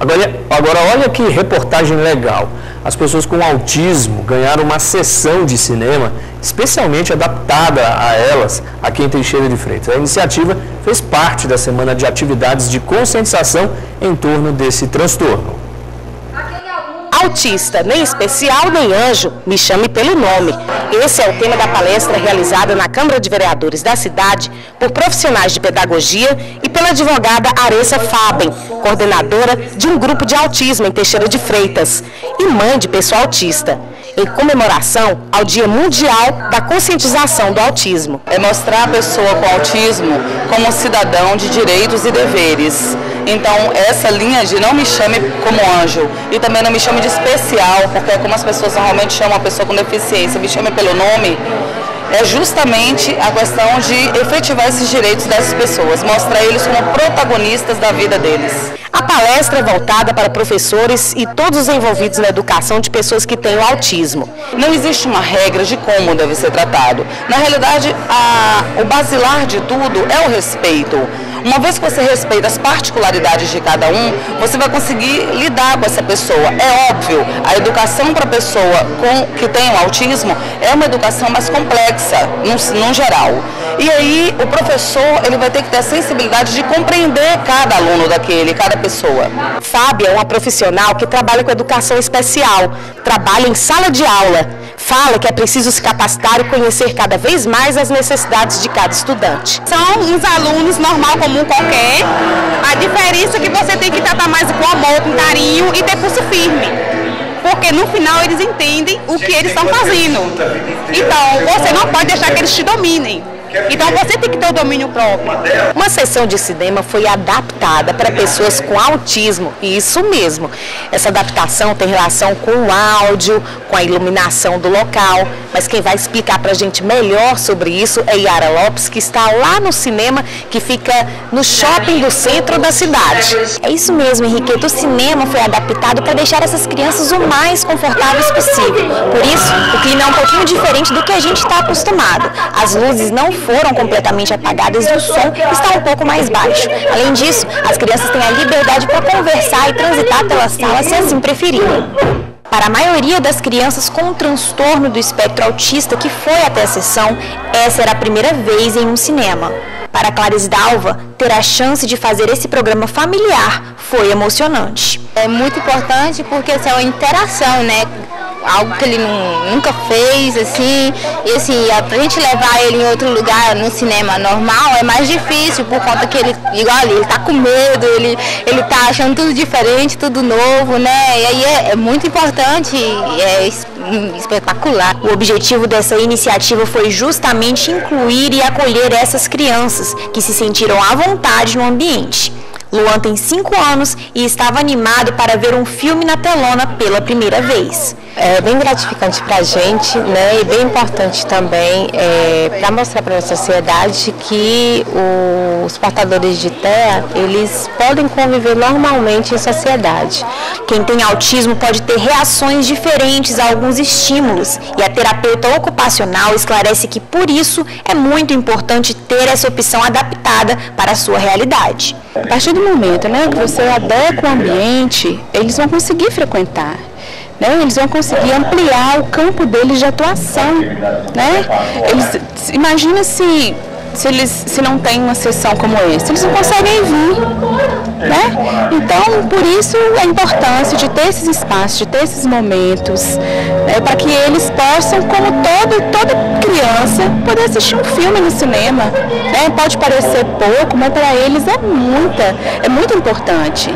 Agora, agora olha que reportagem legal. As pessoas com autismo ganharam uma sessão de cinema especialmente adaptada a elas aqui em Teixeira de Freitas. A iniciativa fez parte da semana de atividades de conscientização em torno desse transtorno autista, nem especial nem anjo, me chame pelo nome. Esse é o tema da palestra realizada na Câmara de Vereadores da cidade por profissionais de pedagogia e pela advogada Aressa Faben, coordenadora de um grupo de autismo em Teixeira de Freitas e mãe de pessoa autista em comemoração ao Dia Mundial da Conscientização do Autismo. É mostrar a pessoa com autismo como cidadão de direitos e deveres. Então, essa linha de não me chame como anjo e também não me chame de especial, porque é como as pessoas normalmente chamam a pessoa com deficiência, me chame pelo nome, é justamente a questão de efetivar esses direitos dessas pessoas, mostrar eles como protagonistas da vida deles. A palestra é voltada para professores e todos os envolvidos na educação de pessoas que têm o autismo. Não existe uma regra de como deve ser tratado. Na realidade, a, o basilar de tudo é o respeito. Uma vez que você respeita as particularidades de cada um, você vai conseguir lidar com essa pessoa. É óbvio, a educação para a pessoa com, que tem o autismo é uma educação mais complexa, no, no geral. E aí o professor ele vai ter que ter a sensibilidade de compreender cada aluno daquele, cada pessoa. Fábia é uma profissional que trabalha com educação especial, trabalha em sala de aula fala que é preciso se capacitar e conhecer cada vez mais as necessidades de cada estudante. São uns alunos normal, comum qualquer. A diferença é que você tem que tratar mais com amor, com carinho e ter pulso firme. Porque no final eles entendem o que eles estão fazendo. Então, você não pode deixar que eles te dominem. Então você tem que ter o domínio próprio. Uma sessão de cinema foi adaptada para pessoas com autismo, isso mesmo. Essa adaptação tem relação com o áudio, com a iluminação do local, mas quem vai explicar para a gente melhor sobre isso é Yara Lopes, que está lá no cinema que fica no shopping do centro da cidade. É isso mesmo, Henriqueta. O cinema foi adaptado para deixar essas crianças o mais confortáveis possível. Por isso, o clima é um pouquinho diferente do que a gente está acostumado. As luzes não foram completamente apagadas e o som está um pouco mais baixo. Além disso, as crianças têm a liberdade para conversar e transitar pela sala se assim preferirem. Para a maioria das crianças com transtorno do espectro autista que foi até a sessão, essa era a primeira vez em um cinema. Para Clarice Dalva, ter a chance de fazer esse programa familiar foi emocionante. É muito importante porque essa é uma interação, né? Algo que ele não, nunca fez, assim, e assim, pra gente levar ele em outro lugar no cinema normal é mais difícil, por conta que ele, igual ali, ele tá com medo, ele, ele tá achando tudo diferente, tudo novo, né? E aí é, é muito importante, é espetacular. O objetivo dessa iniciativa foi justamente incluir e acolher essas crianças que se sentiram à vontade no ambiente. Luan tem 5 anos e estava animado para ver um filme na telona pela primeira vez. É bem gratificante para a gente né, e bem importante também é, para mostrar para a sociedade que os portadores de TEA, eles podem conviver normalmente em sociedade. Quem tem autismo pode ter reações diferentes a alguns estímulos e a terapeuta ocupacional esclarece que por isso é muito importante ter essa opção adaptada para a sua realidade. A partir do momento né, que você adequa o ambiente, eles vão conseguir frequentar. Né? Eles vão conseguir ampliar o campo deles de atuação. Né? Eles, imagina se, se eles se não tem uma sessão como essa, eles não conseguem vir. Né? Então, por isso a importância de ter esses espaços, de ter esses momentos, né? para que eles possam, como todo, toda criança, poder assistir um filme no cinema. Né? Pode parecer pouco, mas para eles é muita, é muito importante.